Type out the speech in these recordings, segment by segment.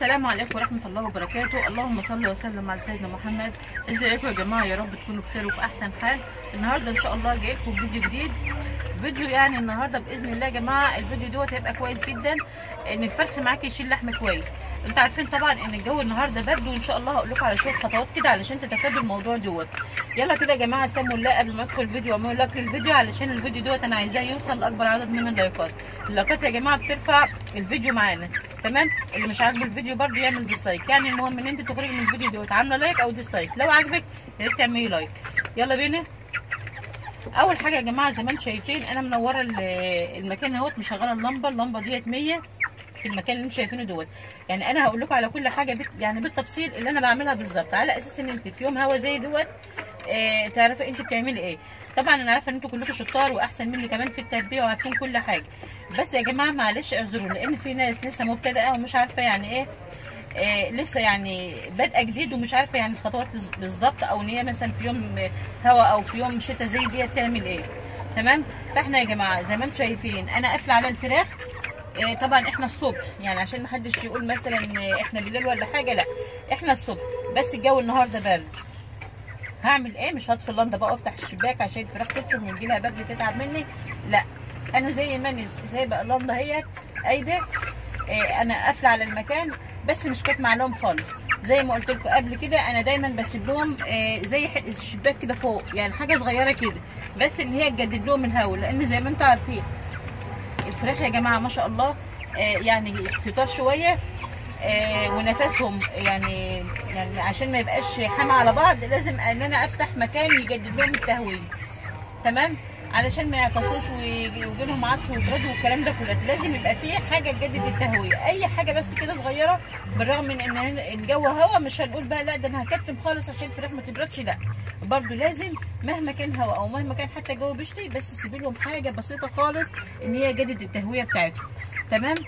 السلام عليكم ورحمة الله وبركاته. اللهم صل وسلم على سيدنا محمد. ازيكم يا جماعة؟ يا رب تكونوا بخير وفي أحسن حال. النهاردة إن شاء الله جاي لكم فيديو جديد. فيديو يعني النهاردة بإذن الله يا جماعة الفيديو دوت هيبقى كويس جدا إن الفرخ معاكي يشيل لحم كويس. أنتوا عارفين طبعا إن الجو النهارده برد وإن شاء الله هقول لكم على شوية خطوات كده علشان تتفادوا الموضوع دوت. يلا كده يا جماعة استنوا الله قبل ما أدخل الفيديو واعملوا like للفيديو علشان الفيديو دوت أنا عايزاه يوصل لأكبر عدد من اللايكات. اللايكات يا جماعة بترفع الفيديو معانا. تمام؟ اللي مش عاجبه الفيديو برده يعمل dislike يعني المهم إن أنت تخرجي من الفيديو دوت عاملة like أو dislike لو عجبك يا ريت تعملي like يلا بينا. أول حاجة يا جماعة زي ما أنتم شايفين أنا منورة المكان أهوت مشغلة اللمبة. اللمبة ديت 100 في المكان اللي أنتم شايفينه دوت. يعني أنا هقول لكم على كل حاجة بت يعني بالتفصيل اللي أنا بعملها بالظبط. على أساس إن أنت في يوم هوا زي دوت آه تعرفي انت بتعملي إيه. طبعا أنا عارفة إن أنتوا كلكم شطار وأحسن مني كمان في التربية وعارفين كل حاجة. بس يا جماعة معلش اعذروا لأن في ناس لسه مبتدئة ومش عارفة يعني إيه آه لسه يعني بادئة جديد ومش عارفة يعني الخطوات بالظبط أو إن هي مثلا في يوم هوا أو في يوم شتاء زي ديت تعمل إيه. تمام؟ فإحنا يا جماعة زي ما أنتم شايفين أنا قافلة على الفراخ آه طبعا إحنا الصبح يعني عشان ما حدش يقول مثلا إحنا بالليل ولا حاجة لأ إحنا الصبح. بس الجو النهارده برد. هعمل إيه؟ مش هطفي اللمبة بقى وافتح الشباك عشان الفراخ تنشر من جيلها برد تتعب مني. لا أنا زي ما أنا سايبه اللمبة اهيت ايده آه أنا قافلة على المكان بس مش كاتمة عليهم خالص. زي ما قلت لكم قبل كده أنا دايما بسيب لهم آه زي الشباك كده فوق يعني حاجة صغيرة كده بس إن هي تجدد لهم الهواء لأن زي ما أنتم عارفين الفراخ يا جماعة ما شاء الله آه يعني كتار شوية. ونفسهم. يعني يعني عشان ما يبقاش حامى على بعض لازم إن أنا أفتح مكان يجدد لهم التهوية. تمام؟ علشان ما يعطسوش ويجي لهم عطس ويبردوا والكلام ده كله. لازم يبقى فيه حاجة تجدد التهوية. أي حاجة بس كده صغيرة بالرغم من إن الجو هوا مش هنقول بقى لأ ده أنا هكتم خالص عشان الفراخ ما تبردش. لأ. برضو لازم مهما كان هوا أو مهما كان حتى الجو بيشتي بس سيبي لهم حاجة بسيطة خالص إن هي جدد التهوية بتاعتهم. تمام؟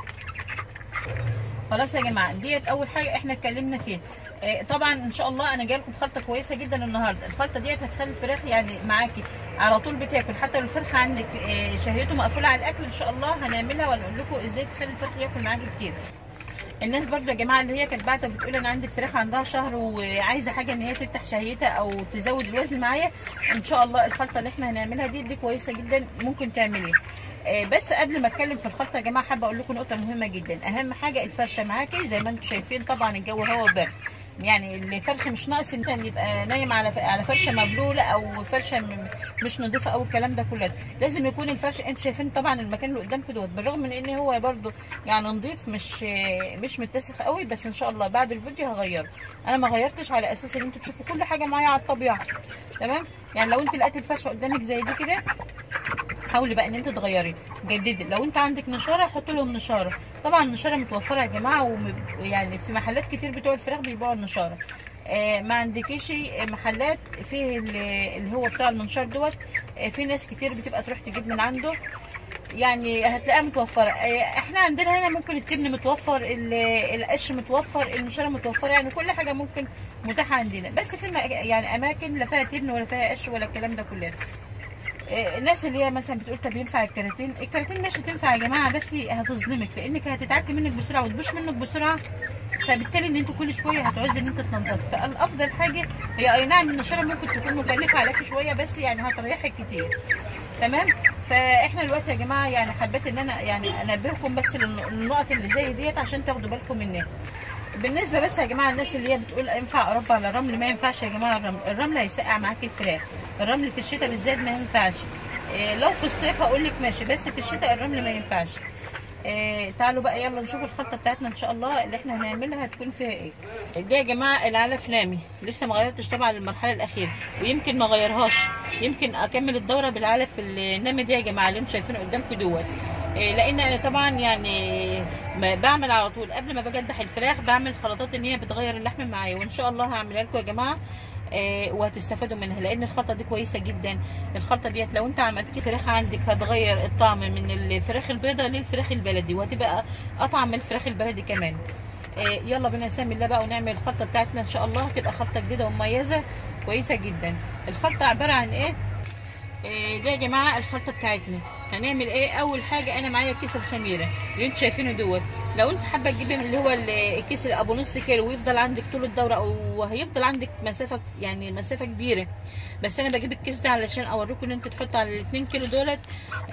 خلاص يا جماعة ديت أول حاجة إحنا اتكلمنا فيها. آه طبعا إن شاء الله أنا جاية لكم خلطه كويسة جدا النهارده. الخلطة ديت هتخلي الفراخ يعني معاكي على طول بتاكل. حتى لو الفرخة عندك آه شهيته مقفولة على الأكل إن شاء الله هنعملها ونقول لكم إزاي تخلي الفرخ ياكل معاكي كتير. الناس برضو يا جماعة اللي هي كانت بعتها بتقول أنا عندي الفراخ عندها شهر وعايزة حاجة إن هي تفتح شهيتها أو تزود الوزن معايا إن شاء الله الخلطة اللي إحنا هنعملها دي دي كويسة جدا ممكن تعمليها بس قبل ما أتكلم في الخلطة يا جماعة حابة أقول لكم نقطة مهمة جدا. أهم حاجة الفرشة معاكي زي ما أنتم شايفين طبعا الجو هوا وبرد يعني الفرخ مش ناقص إنسان يبقى نايم على على فرشة مبلولة أو فرشة مش نظيفة أو الكلام ده كله. لازم يكون الفرشه أنتوا شايفين طبعا المكان اللي قدامكم دوت بالرغم من إن هو برده يعني نظيف مش مش متسخ قوي بس إن شاء الله بعد الفيديو هغيره. أنا ما غيرتش على أساس إن أنتوا تشوفوا كل حاجة معايا على الطبيعة. تمام؟ يعني لو أنت لقيت الفرشة قدامك زي دي كده حاولي بقى إن أنت تغيري جددي. لو أنت عندك نشارة حط لهم نشارة. طبعا النشارة متوفرة يا جماعة ويعني في محلات كتير بتوع الفراخ بيبيعوا النشارة. آه ما عندكيش محلات فيه اللي هو بتاع المنشار دوت؟ آه في ناس كتير بتبقى تروح تجيب من عنده. يعني هتلاقيها متوفرة. آه إحنا عندنا هنا ممكن التبن متوفر القش متوفر النشارة متوفرة يعني كل حاجة ممكن متاحة عندنا. بس في يعني أماكن لا فيها تبن ولا فيها قش ولا الكلام ده كله. الناس اللي هي مثلا بتقول طب ينفع الكراتين؟ الكراتين ماشي تنفع يا جماعة بس هتظلمك لأنك هتتعكي منك بسرعة وتبوش منك بسرعة فبالتالي إن أنتوا كل شوية هتعوزي إن أنت تنضفي فالأفضل حاجة هي أي نعم النشاره ممكن تكون مكلفة عليكي شوية بس يعني هتريحك كتير. تمام؟ فإحنا دلوقتي يا جماعة يعني حبيت إن أنا يعني أنبهكم بس للنقط اللي زي ديت عشان تاخدوا بالكم منها. بالنسبة بس يا جماعة الناس اللي هي بتقول ينفع اربى على الرمل؟ ما ينفعش يا جماعة الرمل. الرمل هيسقع معاكي الفراخ. الرمل في الشتاء بالذات ما ينفعش. إيه لو في الصيف هقول لك ماشي بس في الشتاء الرمل ما ينفعش. إيه تعالوا بقى يلا نشوف الخلطة بتاعتنا إن شاء الله اللي إحنا هنعملها هتكون فيها إيه. دي يا جماعة العلف نامي. لسه ما غيرتش طبعا المرحله الأخيرة. ويمكن ما غيرهاش. يمكن أكمل الدورة بالعلف النامي دي يا جماعة اللي أنتم شايفينه قدامكم دوت. لأن أنا طبعا يعني بعمل على طول. قبل ما اذبح الفراخ بعمل خلطات إن هي بتغير اللحم معايا وإن شاء الله هعملها لكم يا جماعة آه وهتستفادوا منها لأن الخلطة دي كويسة جدا. الخلطة ديت لو أنت عملتي فراخ عندك هتغير الطعم من الفراخ البيضاء للفراخ البلدي وهتبقى أطعم من الفراخ البلدي كمان. آه يلا بينا نسمي الله بقى ونعمل الخلطة بتاعتنا إن شاء الله هتبقى خلطة جديدة ومميزة كويسة جدا. الخلطة عبارة عن إيه؟ آه دي يا جماعة الخلطة بتاعتنا. هنعمل إيه؟ أول حاجة أنا معايا كيس الخميرة اللي أنتوا شايفينه دوت. لو أنت حابة تجيبي اللي هو ال- الكيس أبو نص كيلو ويفضل عندك طول الدورة أو هيفضل عندك مسافة يعني مسافة كبيرة. بس أنا بجيب الكيس ده علشان أوريكم إن انت تحطوا على ال 2 كيلو دولت.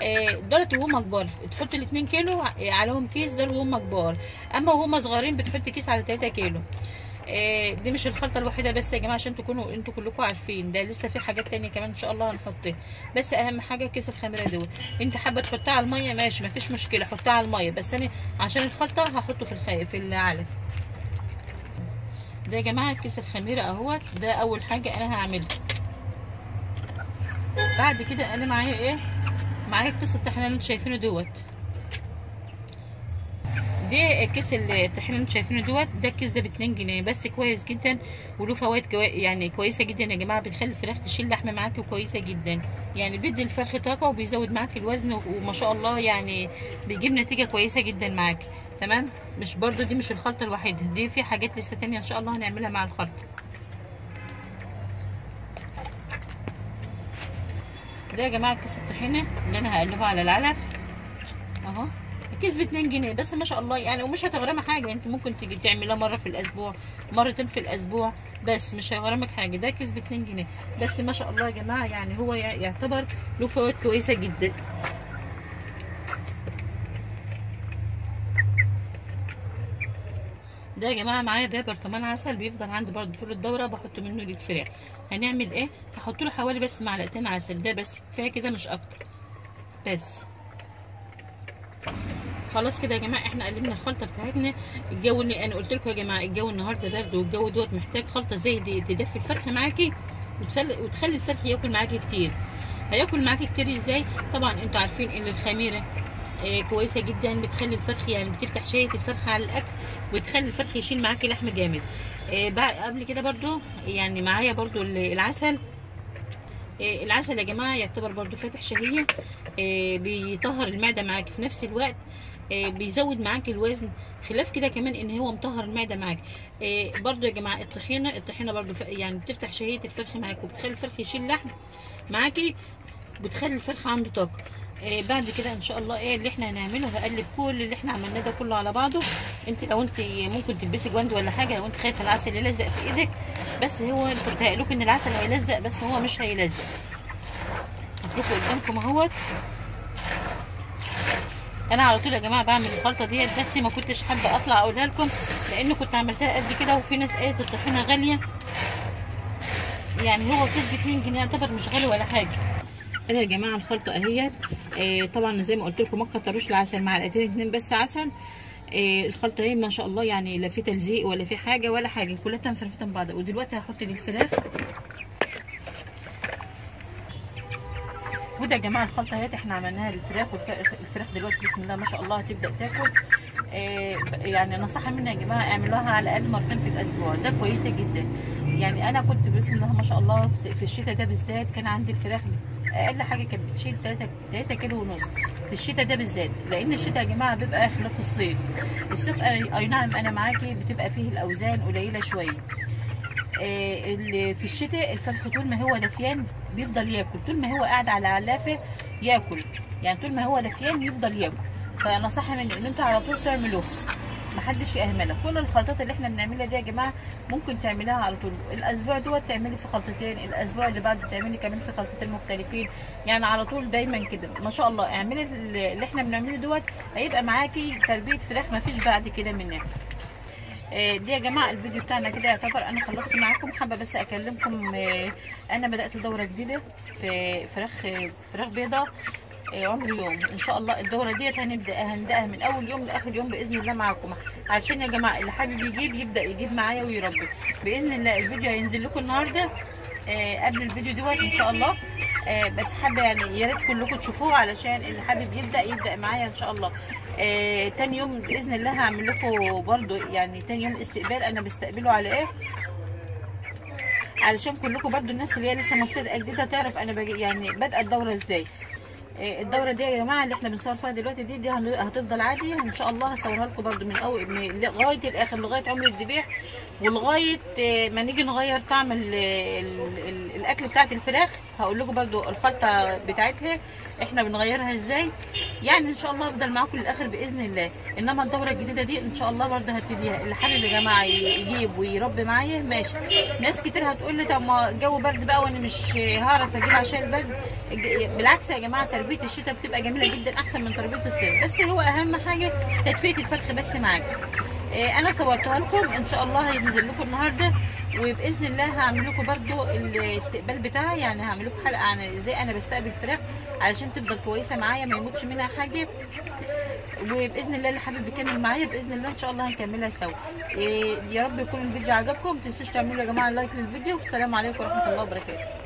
آه، دولت وهم كبار تحط ال 2 كيلو عليهم كيس دول وهم كبار أما وهم صغيرين بتحط كيس على 3 كيلو. آه، دي مش الخلطة الوحيدة بس يا جماعة عشان تكونوا أنتوا كلكم عارفين. ده لسه في حاجات تانية كمان إن شاء الله هنحطها. بس أهم حاجة كيس الخميرة دول. انت حابة تحطها على المية؟ ماشي مفيش مشكلة. حطها على المية. بس أنا عشان الخلطة هحطه في الخ... في العلف ده يا جماعة كيس الخميرة أهوت. ده أول حاجة أنا هعملها. بعد كده أنا معايا إيه؟ معايا الكيس الطحينه اللي أنتوا شايفينه دوت. دي كيس الطحينة اللي أنتوا شايفينه دوت ده الكيس ده ب 2 جنيه بس كويس جدا وله فوائد كوي... يعني كويسة جدا يا جماعة بتخلي الفراخ تشيل لحمة معاكي وكويسة جدا. يعني بيدي الفرخ طاقة وبيزود معاكي الوزن وما شاء الله يعني بيجيب نتيجة كويسة جدا معاكي تمام؟ مش برضو دي مش الخلطة الوحيدة دي في حاجات لسه تانية إن شاء الله هنعملها مع الخلطة. ده يا جماعة كيس الطحينة اللي أنا هقلبه على العلف. أهو. الكيس ب 2 جنيه. بس ما شاء الله يعني ومش هتغرمي حاجة. انت ممكن تيجي تعملها مرة في الأسبوع مرتين في الأسبوع. بس مش هيغرمك حاجة. ده كيس ب 2 جنيه. بس ما شاء الله يا جماعة يعني هو يع- يعتبر له فوائد كويسة جدا. ده يا جماعة معايا ده برطمان عسل بيفضل عندي برضه طول الدورة بحط منه للفراخ هنعمل إيه؟ هحط له حوالي بس معلقتين عسل. ده بس كفاية كده مش أكتر. بس. خلاص كده يا جماعة إحنا قلبنا الخلطة بتاعتنا الجو اللي أنا قلت لكم يا جماعة الجو النهارده برد والجو دوت محتاج خلطة زي دي تدفي الفرخ معاكي وتخلي الفرخ ياكل معاكي كتير. هياكل معاكي كتير إزاي؟ طبعا أنتوا عارفين إن الخميرة آه كويسة جدا بتخلي الفرخ يعني بتفتح شهيه الفرخ على الأكل وتخلي الفرخ يشيل معاكي لحم جامد. آه قبل كده برضو يعني معايا برضو ال- العسل. آه، العسل يا جماعة يعتبر برضو فاتح شهية آه، بيطهر المعدة معاكي في نفس الوقت. بيزود معاكي الوزن خلاف كده كمان إن هو مطهر المعدة معاكي آه، برضو يا جماعة الطحينة الطحينة ف- يعني بتفتح شهية الفرخ معاكي وبتخلي الفرخ يشيل لحم معاكي بتخلي الفرخ عنده طاقة. آه بعد كده إن شاء الله إيه اللي إحنا هنعمله؟ هقلب كل اللي إحنا عملناه ده كله على بعضه. أنت لو أنت ممكن تلبسي جواند ولا حاجة لو أنت خايفة العسل يلزق في إيدك بس هو أنتوا بتهيألوك إن العسل هيلزق بس هو مش هيلزق. هفركه قدامكم أهوت. أنا على طول يا جماعة بعمل الخلطه ديت بس ما كنتش حابه اطلع اقولها لكم لأن كنت عملتها قبل كده وفي ناس قالت الطحينه غاليه. يعني هو كيس ب 2 جنيه يعتبر مش غالي ولا حاجة. كده يا جماعة الخلطه اهيت. آه طبعا زي ما قلت لكم ما العسل معلقتين اتنين بس عسل. آه الخلطه اهي ما شاء الله يعني لا في تلزيق ولا في حاجة ولا حاجة كلها مفرفته من بعض ودلوقتي هحط الفراخ. وده يا جماعة الخلطة اهيت إحنا عملناها للفراخ والفراخ دلوقتي بسم الله ما شاء الله هتبدأ تاكل. آه يعني نصيحة مني يا جماعة اعملوها على الاقل مرتين في الأسبوع ده كويسة جدا. يعني أنا كنت بسم الله ما شاء الله في- الشتاء ده بالذات كان عندي الفراخ أقل حاجة كانت بتشيل 3 3 كيلو ونص في الشتاء ده بالذات لأن الشتاء يا جماعة بيبقى خلاف الصيف. الصيف أي نعم أنا معاكي بتبقى فيه الأوزان قليلة شوية. اللي في الشتاء الفرخ طول ما هو دفيان بيفضل ياكل. طول ما هو قاعد على علافه ياكل. يعني طول ما هو دفيان يفضل ياكل. فنصيحة مني إن أنتوا على طول تعملوها. محدش يهملها كل الخلطات اللي إحنا بنعملها دي يا جماعة ممكن تعمليها على طول. الأسبوع دوت تعملي في خلطتين. الأسبوع اللي بعده تعملي كمان في خلطتين مختلفين. يعني على طول دايما كده. ما شاء الله. اعملي اللي إحنا بنعمله دوت. هيبقى معاكي تربية فراخ. ما فيش بعد كده منها. آه، دي يا جماعة الفيديو بتاعنا كده يعتبر أنا خلصت معاكم. حابة بس أكلمكم آه، أنا بدأت دوره جديدة في فراخ فراخ بيضة آه، عمر يوم. إن شاء الله الدورة ديت هنبدا هنبدأها من أول يوم لآخر يوم بإذن الله معاكم. علشان يا جماعة اللي حابب يجيب يبدأ يجيب معايا ويربي. بإذن الله الفيديو هينزل لكم النهارده. قبل الفيديو دوت إن شاء الله. آه، بس حابة يعني يا ريت كلكم تشوفوه علشان اللي حابب يبدأ يبدأ معايا إن شاء الله. آه، تاني يوم بإذن الله هعمل لكم برضو يعني تاني يوم استقبال. أنا بستقبله على إيه؟ علشان كلكم برضو الناس اللي هي لسه مبتدئة جديدة تعرف أنا يعني بادئة الدورة إزاي. الدورة دي يا جماعة اللي إحنا بنصور فيها دلوقتي دي دي هتفضل عادي ان شاء الله هصورها لكم برده من اول من لغاية الآخر لغاية عمر الذبيح ولغاية إيه، ما نيجي نغير طعم ال ال ال الأكل بتاعت الفراخ هقول لكم برده الخلطة بتاعتها إحنا بنغيرها إزاي. يعني إن شاء الله افضل معاكم للآخر بإذن الله. إنما الدورة الجديدة دي إن شاء الله برده هبتديها. اللي حابب يا جماعة يجيب ويربي معايا ماشي. ناس كتير هتقول لي طب ما الجو برد بقى وأنا مش هعرف أجيب عشان البرد. بالعكس يا جماعة تربية الشتاء بتبقى جميلة جدا أحسن من تربيه الصيف. بس هو أهم حاجة تدفئة الفرخ بس معاك. إيه، أنا صورتها لكم إن شاء الله هينزل لكم النهارده. وبإذن الله هعمل لكم برده الاستقبال بتاعي يعني هعمل لكم حلقة عن إزاي أنا بستقبل فراخ علشان تفضل كويسة معايا ما يموتش منها حاجة. وبإذن الله اللي حابب يكمل معايا بإذن الله إن شاء الله هنكملها سوا. إيه، يا رب يكون الفيديو عجبكم. ما تنسوش تعملوا يا جماعة لايك للفيديو. والسلام عليكم ورحمة الله وبركاته.